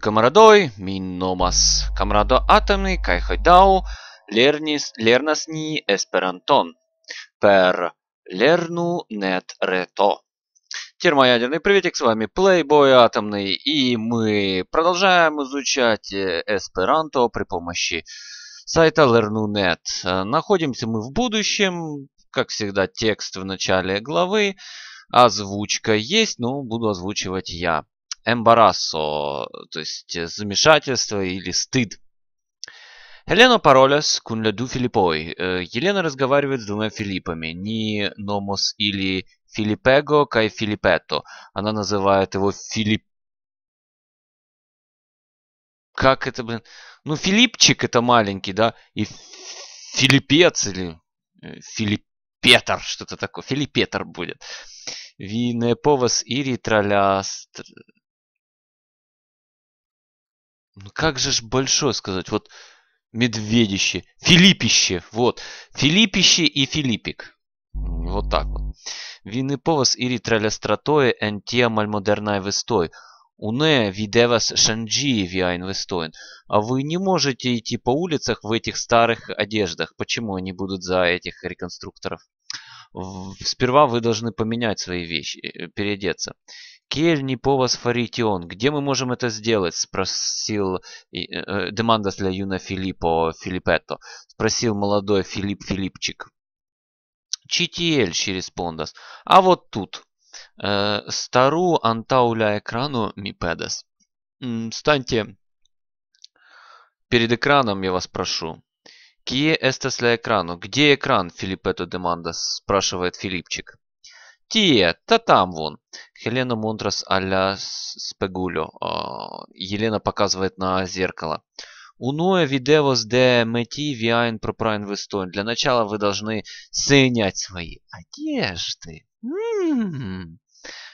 Kamaradoj, mi nomas kamarado Atami kaj hodiaŭ lernis lernas ni Esperanton per Lernu.net reto. Термоядерный приветик, с вами Playboy Атомный, и мы продолжаем изучать эсперанто при помощи сайта Lernu.net. Находимся мы в будущем, как всегда, текст в начале главы, озвучка есть, но буду озвучивать я эмбарассо, то есть замешательство или стыд. Елена Паролес кун Филиппой. Елена разговаривает с двумя Филиппами. Не Номос или Филиппего, кай Филиппетто. Она называет его Филипп... Как это, блин? Ну, Филипчик это маленький, да? И Филиппец или Филиппетр, что-то такое. Филиппетр будет. Винеповас ири траля... Ну как же ж большой сказать? Вот медведище. Филиппище. Вот. Филиппище и Филиппик. Вот так вот. Вины повас ири стратое ен тия мальмодерна вестой. Уне видевас шанджи виа инвестоин. А вы не можете идти по улицах в этих старых одеждах. Почему они будут за этих реконструкторов? Сперва вы должны поменять свои вещи, э, переодеться. Кель не повас фаритион. Где мы можем это сделать? Спросил э, э, Демандас для юна Филиппо Филиппетто. Спросил молодой Филипп Филипчик. Читиэль Пондас. А вот тут. Э, стару антауля экрану мипедас. Станьте перед экраном, я вас прошу. Кие эстас ля экрану? Где экран, Филиппетто Демандас? Спрашивает Филипчик. Тие, та там вон. Хелена Монтрас аля спегулю. Елена показывает на зеркало. Унуя видевос де мети виайн пропрайн вестон. Для начала вы должны снять свои одежды. М-м-м.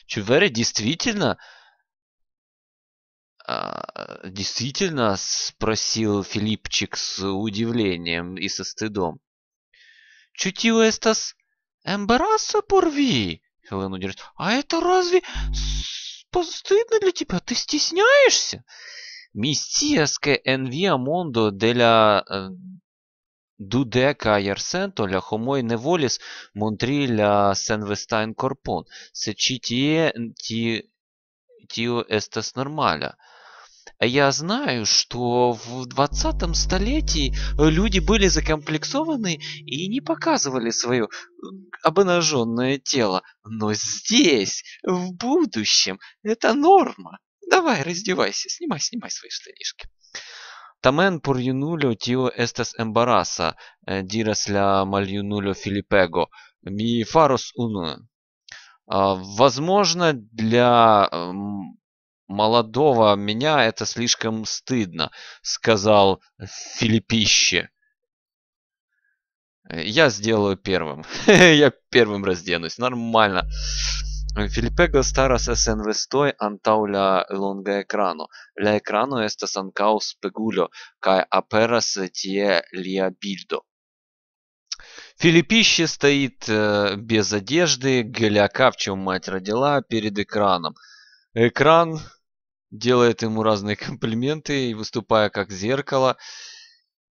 Чувери действительно... А, действительно, спросил Филипчик с удивлением и со стыдом. Чутио эстас эмбараса порви. Хелен удержит. А это разве стыдно для тебя? Ты стесняешься? Мистиас che envia mondo della Дудека Ярсенто ля хомой неволис монтри ля сенвестайн корпон. Сечитие ти тио эстас нормаля. Я знаю, что в 20 столетии люди были закомплексованы и не показывали свое обнаженное тело. Но здесь, в будущем, это норма. Давай, раздевайся, снимай, снимай свои штанишки. Тамен por junulio tio estas embarasa, diras la maljunulio Филиппего. Ми фарус уну. Возможно, для молодого меня это слишком стыдно, сказал Филиппище. Я сделаю первым. Я первым разденусь. Нормально. Filipego staras esenvestoj antaŭ la longa ekrano. La ekrano estas ankaŭ spegulo kaj aperas tie lia bildo. Филиппище стоит э, без одежды, голяка, в чем мать родила, перед экраном. Экран делает ему разные комплименты, выступая как зеркало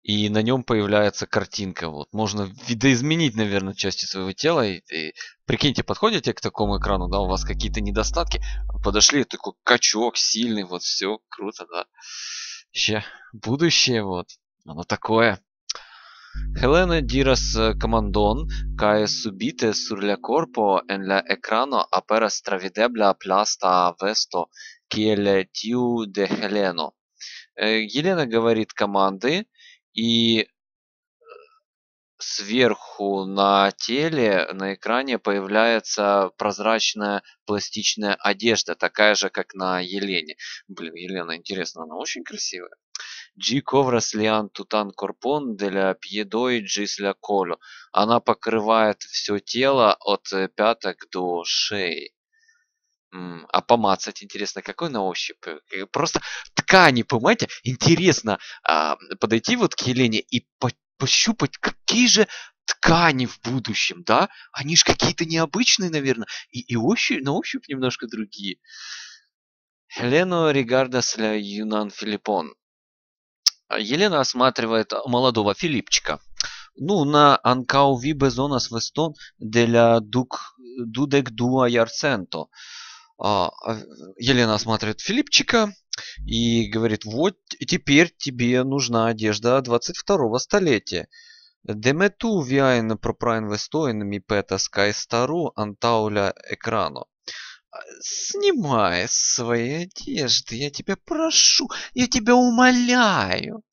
и на нем появляется картинка. Вот. Можно видоизменить, наверное, части своего тела. И, и, прикиньте, подходите к такому экрану, да, у вас какие-то недостатки, подошли, такой качок сильный, вот все, круто, да. Еще будущее, вот, оно такое. Helene diras komandon kaj subite sur la korpo en la ekrano aperas travidebla plasta kiel tiu de Heleno. Елена говорит команды, и сверху на теле, на экране появляется прозрачная пластичная одежда, такая же, как на Елене. Блин, Елена, интересно, она очень красивая. Джи коврас лиан тутан корпон для пьедой джисля колю. Она покрывает все тело от э, пяток до шеи. А помацать, интересно, какой на ощупь? Э, просто ткани, понимаете? Интересно а, подойти вот к Елене и по пощупать, какие же ткани в будущем, да? Они же какие-то необычные, наверное, и, и ощупь, на ощупь немножко другие. Хелено Ригардас ля Юнан Филиппон. Елена осматривает молодого Филипчика. Ну, на Анкау ви безонас вестон деля дудек дуа ярценто. А, а, Елена осматривает Филипчика и говорит, вот теперь тебе нужна одежда 22 столетия. Демету виайн пропрайн вестоин ми пета скай стару антауля экрану. Снимай свои одежды, я тебя прошу, я тебя умоляю.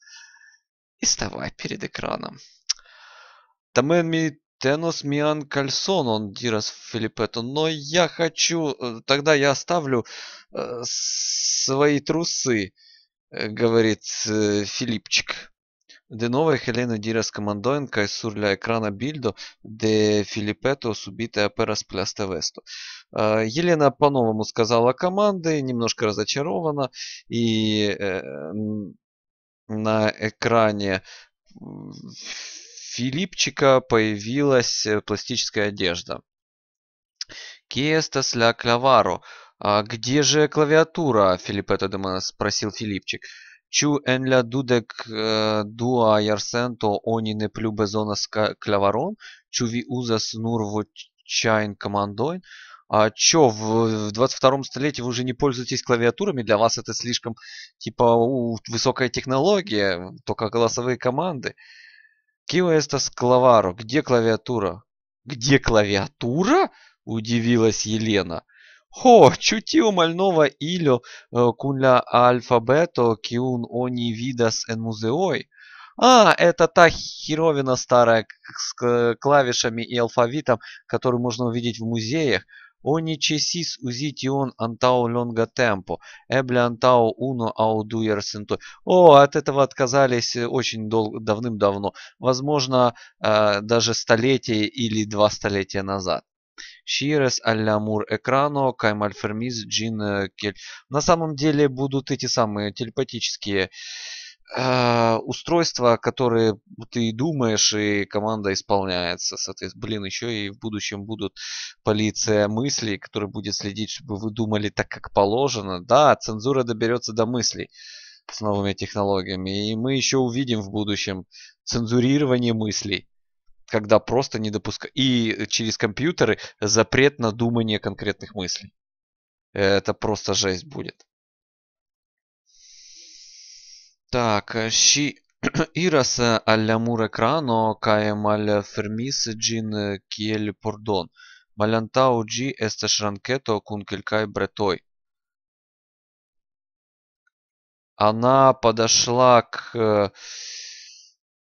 И вставай перед экраном. Тамен ми тенос миан кальсон, он дирас Филиппету, но я хочу, тогда я оставлю э, свои трусы, э, говорит э, Филипчик. De Helena diras comandojn kaj sur la ekrana bildo de Филиппето subite aperas pляsta vesto. Елена по-новому сказала команды, немножко разочарована, и э, на экране Филипчика появилась пластическая одежда. Киестас ля кляваро. Где же клавиатура? Филиппето Демона спросил Филипчик. Чу en la dudek uh, dua jarcento oni ne plu bezonas клаварон? Чу ви uzas nur voĉajn командойн? А чё, в, в 22 столетии вы уже не пользуетесь клавиатурами? Для вас это слишком, типа, у, высокая технология, только голосовые команды. Кио estas клаваро? Где клавиатура? Где клавиатура? Удивилась Елена. Ho, ĉu мального ilio kun la alfabeto kiun oni vidas en muzeoj? А, это та херовина старая с клавишами и алфавитом, которую можно увидеть в музеях. Они чесис узитион антау лонга темпо, эбле антау уно аудуер сентой. О, от этого отказались очень дол- давным-давно. Возможно, э, даже столетие или два столетия назад. Ширес алямур экрано, каймальфермиз, джин э, кель. На самом деле будут эти самые телепатические э, устройства, которые ты думаешь, и команда исполняется. Соответственно, блин, еще и в будущем будут полиция мыслей, которая будет следить, чтобы вы думали так, как положено. Да, цензура доберется до мыслей с новыми технологиями. И мы еще увидим в будущем цензурирование мыслей когда просто не допускать. И через компьютеры запрет на думание конкретных мыслей. Это просто жесть будет. Так, щи... Ирас алямур экрано каем аль фермис джин киель пордон. Малянтау джи эстеш ранкето кун келькай бретой. Она подошла к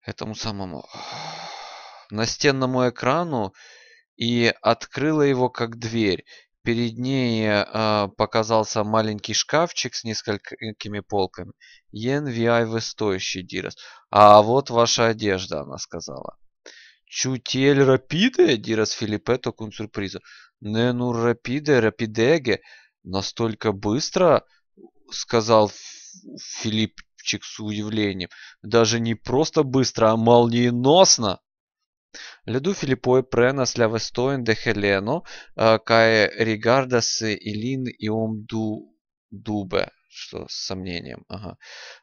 этому самому настенному экрану и открыла его как дверь. Перед ней э, показался маленький шкафчик с несколькими полками. Йен виай вы стоящий, Дирас. А вот ваша одежда, она сказала. Чутель рапиде, Дирас Филиппето кун сюрприза. Не ну рапиде, рапидеге. Настолько быстро, сказал Филиппчик с удивлением. Даже не просто быстро, а молниеносно. Ledu Filipoj prenas la vestojn de Heleno kaj rigardas ilin iom du дубе, что с сомнением. Ага.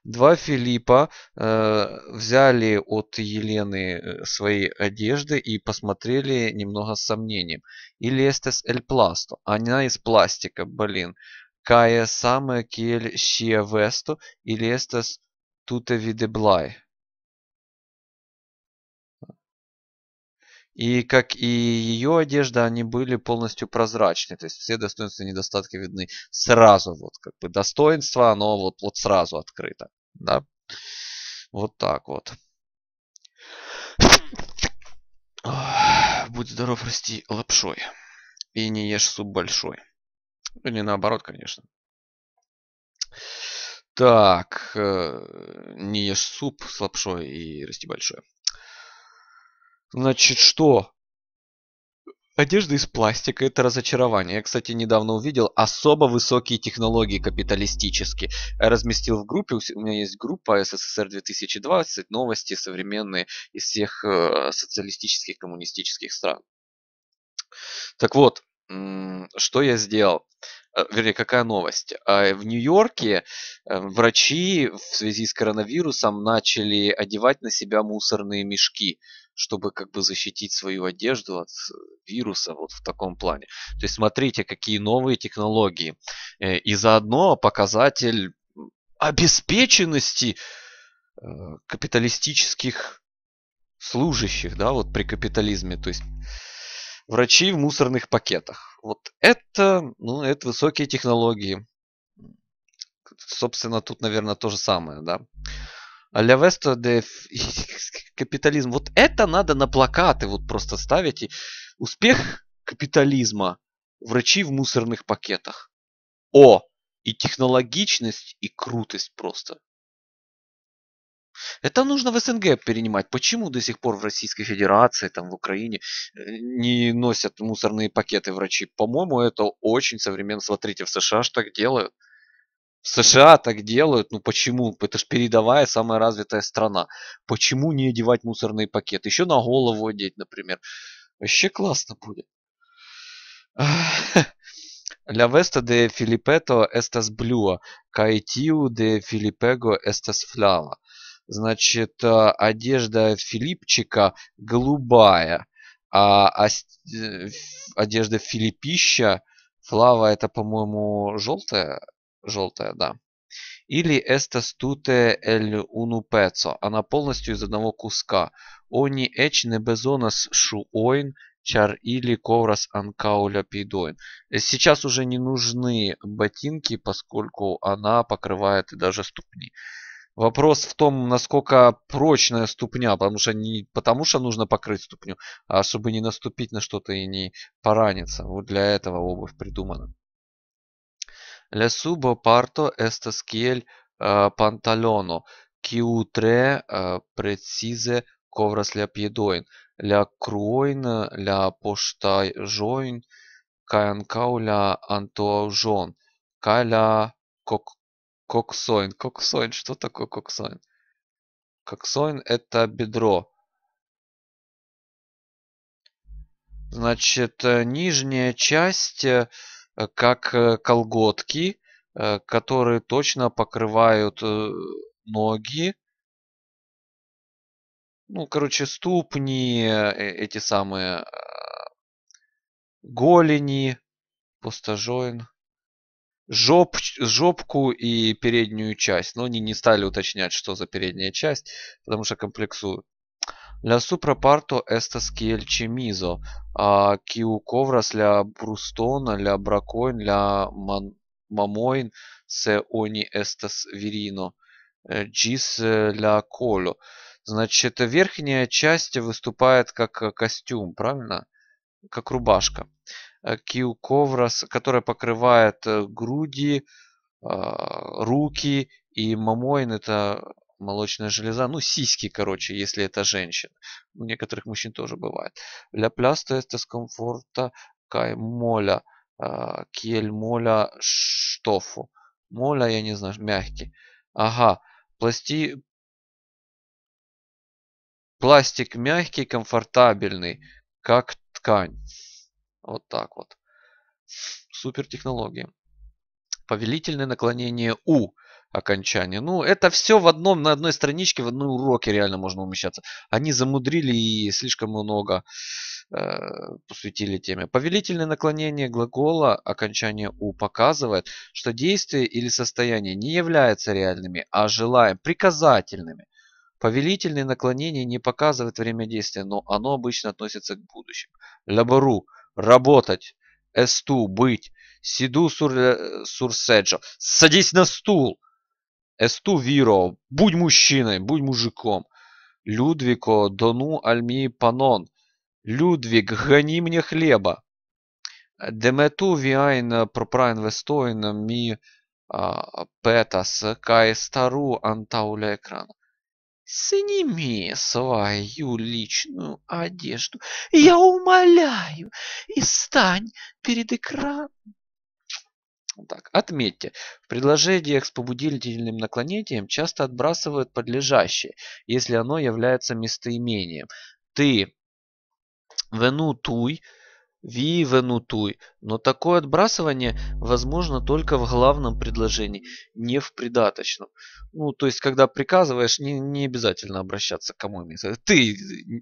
Два Филиппа э, взяли от Елены свои одежды и посмотрели немного с сомнением. Или эстес эль пласто. Она из пластика, блин. Кая самая кель шия весто или эстес туте видеблай. И как и ее одежда, они были полностью прозрачны. То есть все достоинства и недостатки видны сразу. Вот как бы достоинство, оно вот, вот сразу открыто. Да? Вот так вот. Будь здоров, расти лапшой. И не ешь суп большой. Ну, не наоборот, конечно. Так, э, не ешь суп с лапшой и расти большой. Значит, что? Одежда из пластика – это разочарование. Я, кстати, недавно увидел особо высокие технологии капиталистические. Я разместил в группе, у меня есть группа СССР 2020, новости современные из всех э, социалистических коммунистических стран. Так вот, что я сделал? э, вернее, какая новость? А, в Нью-Йорке э, врачи в связи с коронавирусом начали одевать на себя мусорные мешки, чтобы как бы защитить свою одежду от вируса вот в таком плане. То есть смотрите, какие новые технологии. И заодно показатель обеспеченности капиталистических служащих, да, вот при капитализме. То есть врачи в мусорных пакетах. Вот это, ну, это высокие технологии. Собственно, тут, наверное, то же самое, да. А Веста де капитализм. Вот это надо на плакаты вот просто ставить. И успех капитализма. Врачи в мусорных пакетах. О! И технологичность, и крутость просто. Это нужно в СНГ перенимать. Почему до сих пор в Российской Федерации, там в Украине э, не носят мусорные пакеты врачи? По-моему, это очень современно. Смотрите, в США ж так делают. В США так делают. Ну почему? Это же передовая, самая развитая страна. Почему не одевать мусорные пакеты? Еще на голову одеть, например. Вообще классно будет. La vesta de Filipetto estas kaj tiu de Filipego estas flava. Значит, э, одежда Филипчика голубая, а э, одежда Филиппища, Флава это, по-моему, желтая, желтая, да. Или estas tute el unu pezzo. Она полностью из одного куска. Эч не безонас шуоин, чар или коврас анкауля пидоин. Сейчас уже не нужны ботинки, поскольку она покрывает и даже ступни. Вопрос в том, насколько прочная ступня, потому что не потому что нужно покрыть ступню, а чтобы не наступить на что-то и не пораниться. Вот для этого обувь придумана. Le subo parto estas kiel uh, pantalono, kiu tre uh, precize kovras la piedojn, la kruojn, la poŝtaĵojn kaj ankaŭ la antaŭaĵon kaj la kok Коксоин. Коксоин. Что такое коксоин? Коксоин это бедро. Значит, э, нижняя часть, э, как э, колготки, которые точно покрывают ноги. Ну, короче, ступни, эти самые голени, постажоин жоп, жопку и переднюю часть. Но они не стали уточнять, что за передняя часть, потому что комплексуют. La supraparto estas kiel ĉemizo, kiu kovras la bruston, la brakojn, la man, mamojn, se oni estas virino, ĝis la коло. Значит, верхняя часть выступает как костюм, правильно? Как рубашка. Киуковрас, которая покрывает э, груди, а, руки, и мамоин это молочная железа, ну сиськи, короче, если это женщина. У некоторых мужчин тоже бывает. Ля пляста это комфорта кай моля, а, киель моля штофу. Моля, я не знаю, мягкий. Ага, пласти... Пластик мягкий, комфортабельный, как ткань. Вот так вот. Супер технологии. Повелительное наклонение У окончания. Ну, это все в одном, на одной страничке, в одном уроке реально можно умещаться. Они замудрили и слишком много э, посвятили теме. Повелительное наклонение глагола окончания «у» показывает, что действие или состояние не являются реальными, а желаем приказательными. Повелительное наклонение не показывает время действия, но оно обычно относится к будущему. Лабору работать, эсту, быть, сиду сур, э, сурседжо, садись на стул, эсту виро, будь мужчиной, будь мужиком, Людвико, дону альми панон, Людвиг, гони мне хлеба, Демету виайн пропрайн вестоин ми а, петас, кай стару антауля экрана. Сними свою личную одежду, я умоляю, и стань перед экраном. Так, отметьте, в предложениях с побудительным наклонением часто отбрасывают подлежащее, если оно является местоимением. Ты вену туй Ви венутуй. Но такое отбрасывание возможно только в главном предложении, не в придаточном. Ну, то есть, когда приказываешь, не, не обязательно обращаться к кому имеется. Ты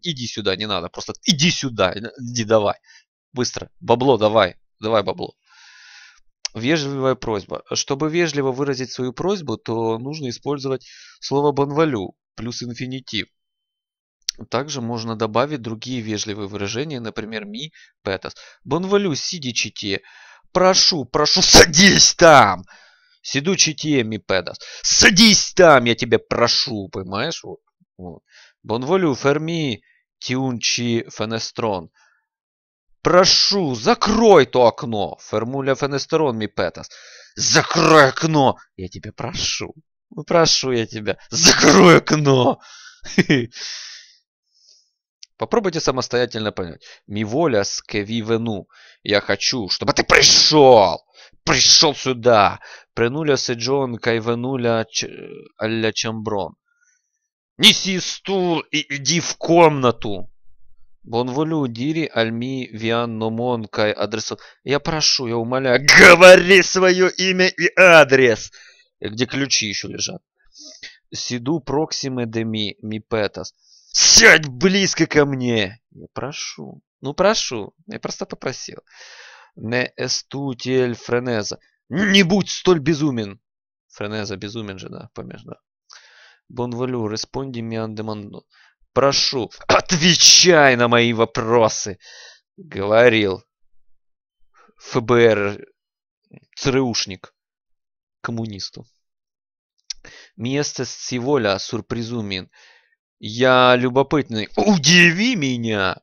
иди сюда, не надо, просто иди сюда, иди давай. Быстро, бабло давай, давай бабло. Вежливая просьба. Чтобы вежливо выразить свою просьбу, то нужно использовать слово бонвалю плюс инфинитив. Также можно добавить другие вежливые выражения, например, ми, петас. Бонвалю, сиди чите. Прошу, прошу, садись там. Сиду чите, ми петас. Садись там, я тебя прошу, понимаешь? Вот. вот. Бонволю, ферми, тиунчи, фенестрон. Прошу, закрой то окно. Фермуля фенестрон, ми петас. Закрой окно. Я тебя прошу. Прошу я тебя. Закрой окно. Попробуйте самостоятельно понять. Ми воля с вену. Я хочу, чтобы ты пришел. Пришел сюда. Пренуля седжон кайвенуля алля чамброн. Неси стул и иди в комнату. Бонволю дири альми виан номон кай адресу. Я прошу, я умоляю, говори свое имя и адрес. Где ключи еще лежат. Сиду проксиме деми ми петас. Сядь близко ко мне. Я прошу. Ну, прошу. Я просто попросил. Не эстутель френеза. Не будь столь безумен. Френеза безумен же, да, помежно. Бонволю, респонди миан деманду. Прошу, отвечай на мои вопросы. Говорил ФБР ЦРУшник коммунисту. Место сиволя сурпризумин. Я любопытный. Удиви меня!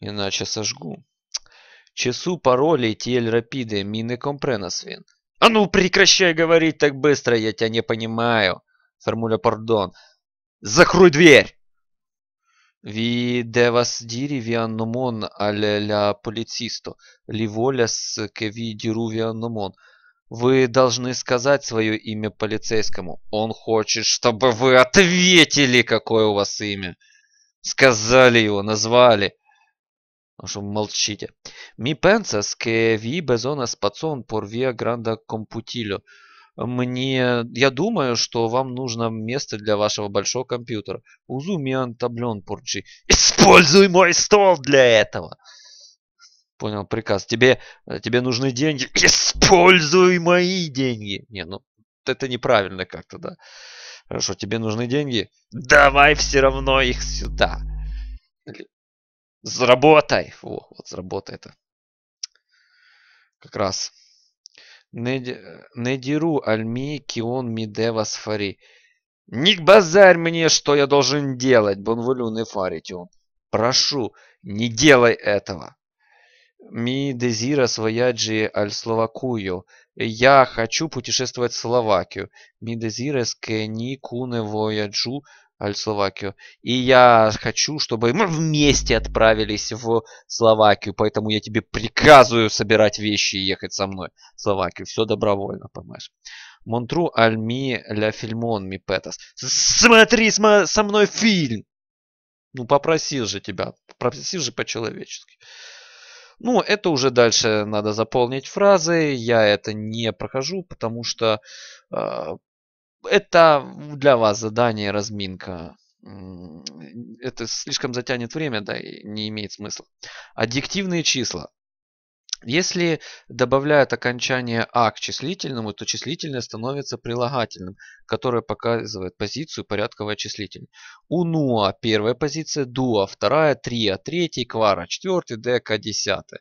Иначе сожгу. Часу паролей тель рапиды мины компреносвин. А ну прекращай говорить так быстро, я тебя не понимаю. Формуля пардон. Закрой дверь! Ви diri vian nomon al la policisto, li volas ke vi diru vian nomon. Вы должны сказать свое имя полицейскому. Он хочет, чтобы вы ответили, какое у вас имя. Сказали его, назвали. Ну что молчите. Pensas que vi bezonas pacon por via granda computilio. Мне, я думаю, что вам нужно место для вашего большого компьютера. Узу миан таблен порчи. Используй мой стол для этого. Понял приказ. Тебе, э, тебе нужны деньги. Используй мои деньги. Не, ну это неправильно как-то, да. Хорошо, тебе нужны деньги? Давай все равно их сюда. Заработай. О, вот заработай это. Как раз. Недиру альми кион мидевас фари. Не базарь мне, что я должен делать, бонволю не фарить он. Прошу, не делай этого. Ми дезирас вояджи аль Словакую. Я хочу путешествовать в Словакию. Ми дезирас ке ни куне вояджу аль Словакию. И я хочу, чтобы мы вместе отправились в Словакию. Поэтому я тебе приказываю собирать вещи и ехать со мной в Словакию. Все добровольно, понимаешь. Монтру альми ля фильмон ми петас. Смотри со мной фильм! Ну, попросил же тебя. Попросил же по-человечески. Ну, это уже дальше надо заполнить фразы. Я это не прохожу, потому что э, это для вас задание, разминка. Это слишком затянет время, да, и не имеет смысла. Аддиктивные числа. Если добавляют окончание «а» к числительному, то числительное становится прилагательным, которое показывает позицию порядковое числительное. Унуа первая позиция, дуа вторая, триа третий, квара четвертый, дека десятый.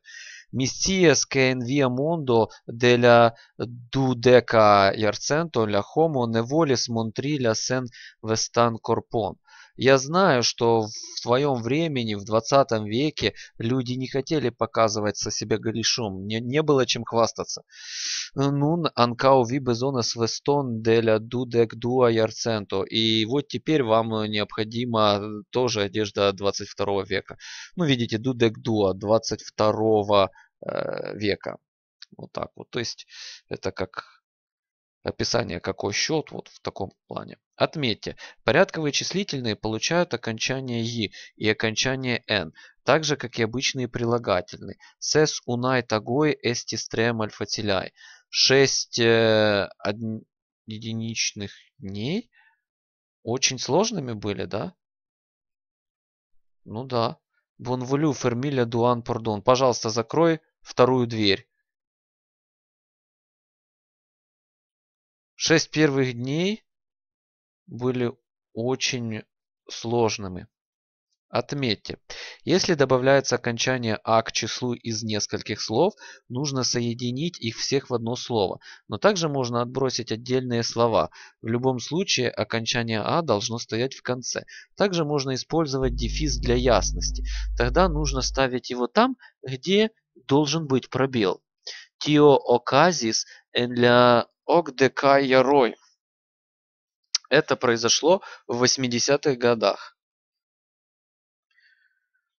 Che in via mondo della dudeca iarcento la homo nevolis montrilia sen vestan corpon. Я знаю, что в твоем времени, в 20 веке, люди не хотели показываться себе голышом. Не, не было чем хвастаться. Нун анкау ви безонас вестон деля дудек дуа ярценто. И вот теперь вам необходима тоже одежда 22 века. Ну, видите, дудек дуа 22 э, века. Вот так вот. То есть это как описание какой счет вот в таком плане. Отметьте, порядковые числительные получают окончание «и» и окончание «н», так же, как и обычные прилагательные. «Сес унай тагой эсти стрем альфатиляй». Шесть э, единичных дней очень сложными были, да? Ну да. Бонволю фермиля дуан пардон. Пожалуйста, закрой вторую дверь. Шесть первых дней были очень сложными. Отметьте, если добавляется окончание «а» к числу из нескольких слов, нужно соединить их всех в одно слово. Но также можно отбросить отдельные слова. В любом случае окончание «а» должно стоять в конце. Также можно использовать дефис для ясности. Тогда нужно ставить его там, где должен быть пробел. Оказис для Огдека Ярой. Это произошло в 80-х годах.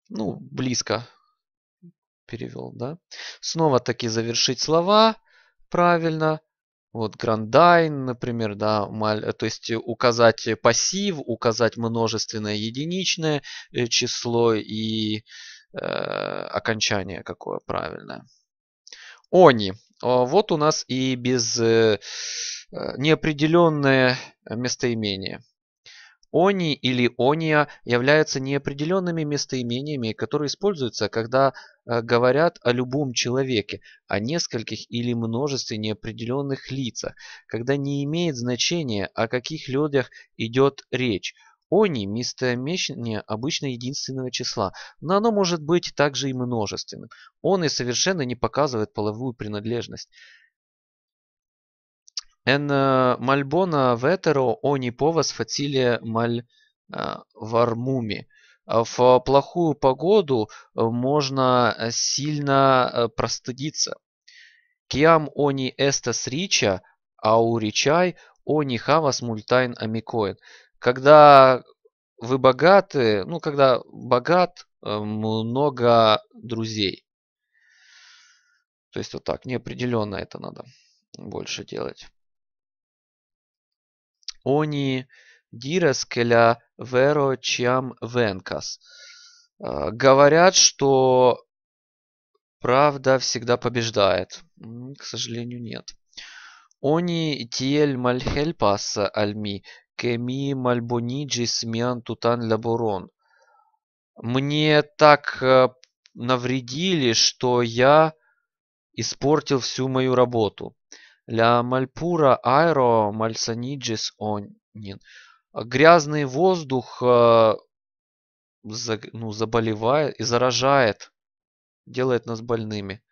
Ну, близко перевел, да. Снова таки завершить слова правильно. Вот грандайн, например, да, маль, то есть указать пассив, указать множественное единичное э, число и э, окончание какое правильное. Они. Вот у нас и без э, э, неопределенное местоимение. Они или ония являются неопределенными местоимениями, которые используются, когда э, говорят о любом человеке, о нескольких или множестве неопределенных лицах, когда не имеет значения, о каких людях идет речь. Они – местоимение обычно единственного числа, но оно может быть также и множественным. Он и совершенно не показывает половую принадлежность. En Мальбона ветеро они повас фациле маль вармуми. В плохую погоду можно сильно простудиться. Киам они эстас рича, ау ричай, они хавас мультайн амикоин. Когда вы богаты, ну, когда богат, э, много друзей. То есть вот так, неопределенно это надо больше делать. Они дирескеля веро чьям венкас. Э, говорят, что правда всегда побеждает. К сожалению, нет. Они тиель мальхельпас альми Кеми Мальбониджис Миан Тутан Лаборон. Мне так э, навредили, что я испортил всю мою работу. Ля Мальпура Айро Мальсаниджис Онин. Грязный воздух э, ну, заболевает и заражает, делает нас больными.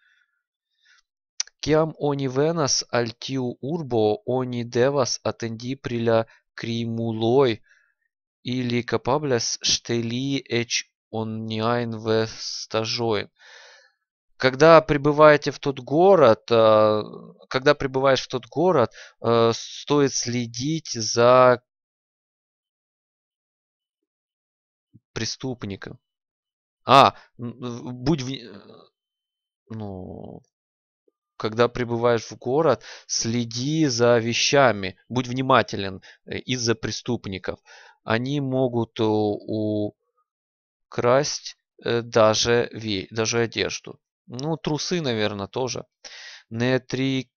Киам они венас альтиу урбо они девас атенди приля crimuloi или capables эч онняин в стажоин. Когда прибываете в тот город, э, когда прибываешь в тот город, э, стоит следить за преступником. А, будь в... Ну, когда прибываешь в город, следи за вещами, будь внимателен э, из-за преступников. Они могут э, украсть э, даже, даже одежду. Ну, трусы, наверное, тоже. Не, три...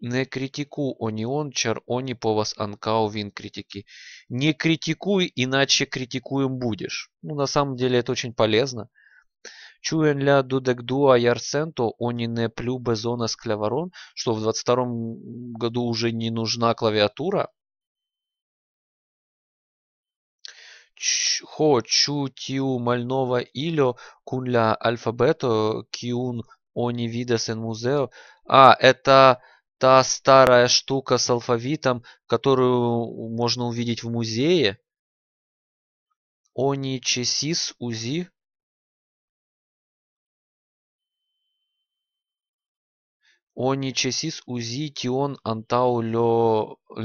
не критику онион чар они по вас анкау вин критики. Не критикуй, иначе критикуем будешь. Ну, на самом деле это очень полезно. Чуен ля дудекдуа ярценто они не плю безона скляварон, что в 22 году уже не нужна клавиатура. Хо чу тиу мальнова илё кун ля алфабето киун они видесен музео. А, это та старая штука с алфавитом, которую можно увидеть в музее. Они чесис узи Ogni cesis uzi tion antaŭ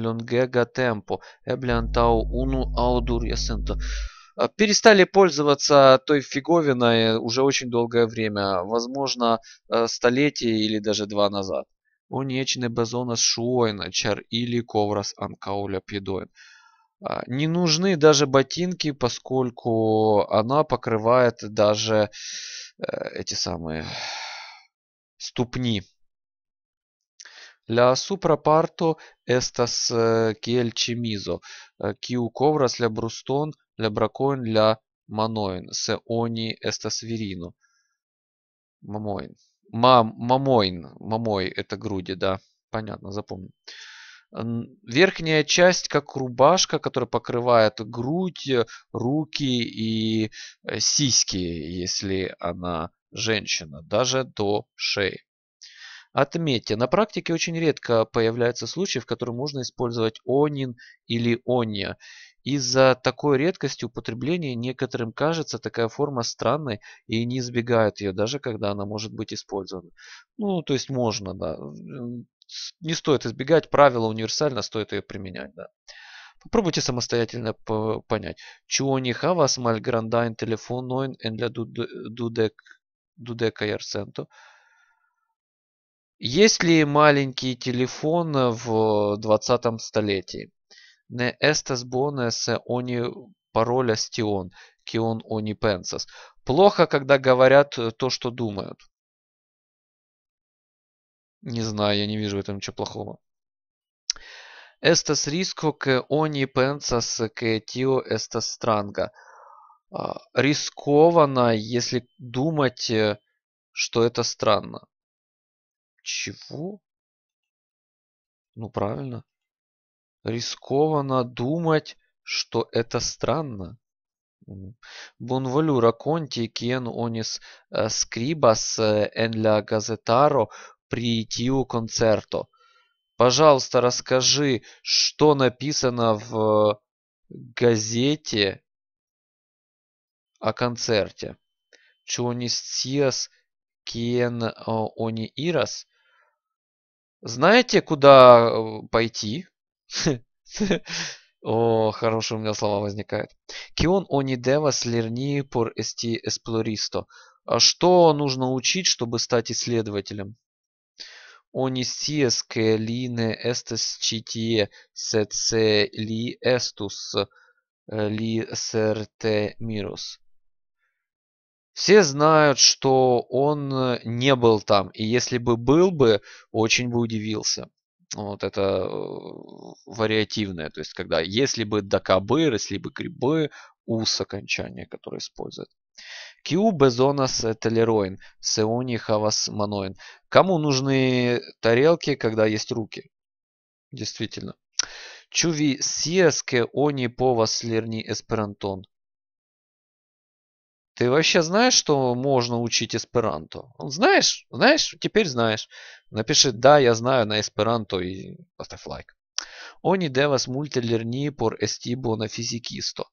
longega tempo, eble antaŭ unu aŭ du jarcento. Перестали пользоваться той фиговиной уже очень долгое время, возможно, столетие или даже два назад. онечне безонас шуойна, чар или коврас анкауля пидоин. А, не нужны даже ботинки, поскольку она покрывает даже э, эти самые ступни. Ля супрапарто estas kiel ĉemizo, kiu ковras la брустон, la brakojn la manojn, se oni estas virino. Мамойн. Мам, мамойн. Мамой это груди, да. Понятно, запомнил. Верхняя часть как рубашка, которая покрывает грудь, руки и э, сиськи, если она женщина, даже до шеи. Отметьте, на практике очень редко появляются случаи, в которых можно использовать онин или ония. Из-за такой редкости употребления некоторым кажется такая форма странной и не избегают ее, даже когда она может быть использована. Ну, то есть можно, да. Не стоит избегать, правило универсально, стоит ее применять, да. Попробуйте самостоятельно понять. Чуони хавас мальграндайн телефон ноин для дудека ярценту. Есть ли маленький телефон в 20 столетии? Не estas bone se oni parolas tion, kion oni pensas. Плохо, когда говорят то, что думают. Не знаю, я не вижу в этом ничего плохого. Estas risco que oni pensas que tio estas stranga. Рискованно, если думать, что это странно. Чего? Ну, правильно. Рискованно думать, что это странно. Bonvolu rakonti, kien onis skribas en la gazetaro при tiu концерто. Пожалуйста, расскажи, что написано в газете о концерте. Чонисциас кien они ирас? Знаете, куда э, пойти? О, хорошие у меня слова возникают. Кион они девас лерни пор эсти эсплористо. Что нужно учить, чтобы стать исследователем? Они сиес ке лине эстес читие сет се ли эстус ли серте мирус. Все знают, что он э, не был там, и если бы был бы, очень бы удивился. Вот это э, вариативное, то есть когда если бы докабыр, если бы грибы, ус окончание, которое используют. Киу безонас телероин, сеони хавас маноин. Кому нужны тарелки, когда есть руки? Действительно. Чуви сиеске они повас лерни эсперантон. Ты вообще знаешь, что можно учить эсперанто? Знаешь? Знаешь? Теперь знаешь. Напиши «Да, я знаю» на эсперанто и поставь лайк. Они девас мультилерни пор эстибо на физикисто.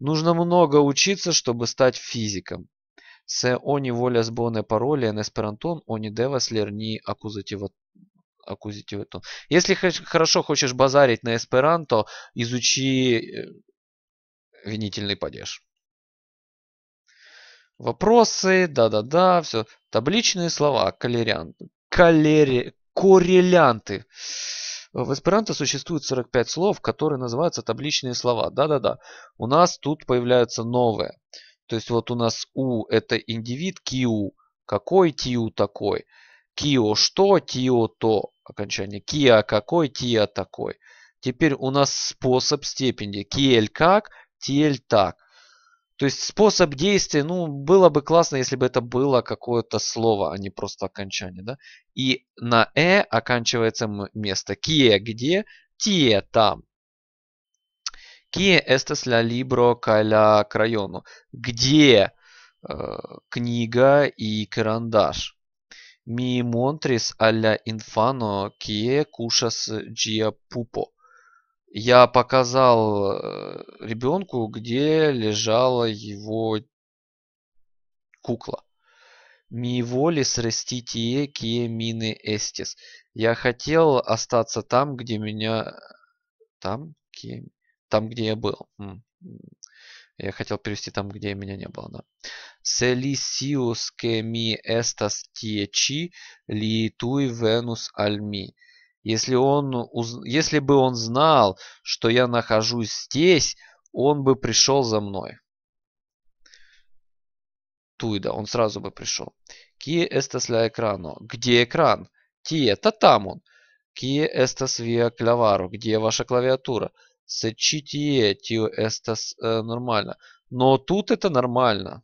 Нужно много учиться, чтобы стать физиком. Се они воля сбоне пароли en эсперантон, они девас лерни акузатива акузитиветон. Если хорошо хочешь базарить на эсперанто, изучи э, винительный падеж. Вопросы, да-да-да, все. Табличные слова, калерианты. Калери... Коррелянты. В эсперанто существует 45 слов, которые называются табличные слова. Да-да-да. У нас тут появляются новые. То есть вот у нас у это индивид, киу какой, тиу такой. Кио что, тио то. Окончание. Киа какой, тиа такой. Теперь у нас способ степени. Киэль как, тиэль так. То есть способ действия, ну, было бы классно, если бы это было какое-то слово, а не просто окончание, да. И на «э» оканчивается место. Kie где? Tie там. Kie estas la libro kaj la? Где э, книга и карандаш? Montris al la infano kie kuŝas ĝia pupo. Я показал э, ребенку, где лежала его кукла. Ми воли сраститие кие мины эстис. Я хотел остаться там, где меня... Там? Там, где я был. Я хотел перевести там, где меня не было, да. Селисиус mi estas tieci li tui venus al mi. Если, он, если бы он знал, что я нахожусь здесь, он бы пришел за мной. Туйда, он сразу бы пришел. Kie estas la ekrano? Где экран? Tie, та там он. Kie estas via clavaro? Где ваша клавиатура? Сечитие, тио estas э, нормально. Но тут это нормально.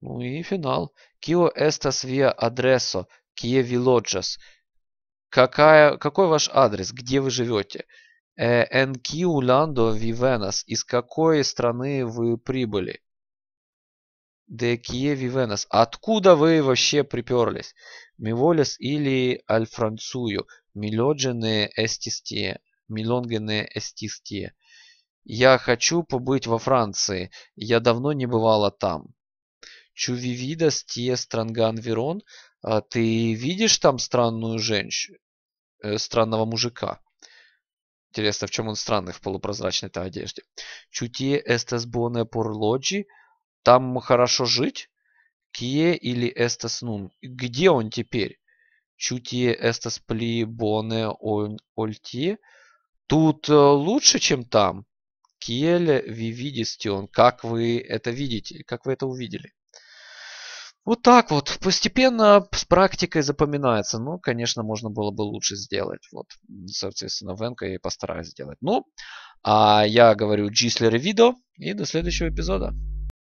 Ну и финал. Кио via adreso? Kie vi loĝas? Какая, какой ваш адрес? Где вы живете? Kiu lando vi venas? Из какой страны вы прибыли? Vi venas? Откуда вы вообще приперлись? Estis tie. Mi longe ne estis tie. Я хочу побыть во Франции. Я давно не бывала там. Vidas tie strangan viron? А ты видишь там странную женщину? Э, странного мужика. Интересно, в чем он странный в полупрозрачной-то одежде. Чутье estas bone por loĝi? Там хорошо жить? Kie или estas nun? Где он теперь? Чутье pli bone ol tie? Тут э, лучше, чем там. Видите он? Как вы это видите? Как вы это увидели? Вот так вот, постепенно с практикой запоминается. Ну, конечно, можно было бы лучше сделать. Вот, соответственно, Венка и постараюсь сделать. Ну, а я говорю Джислер видео и до следующего эпизода.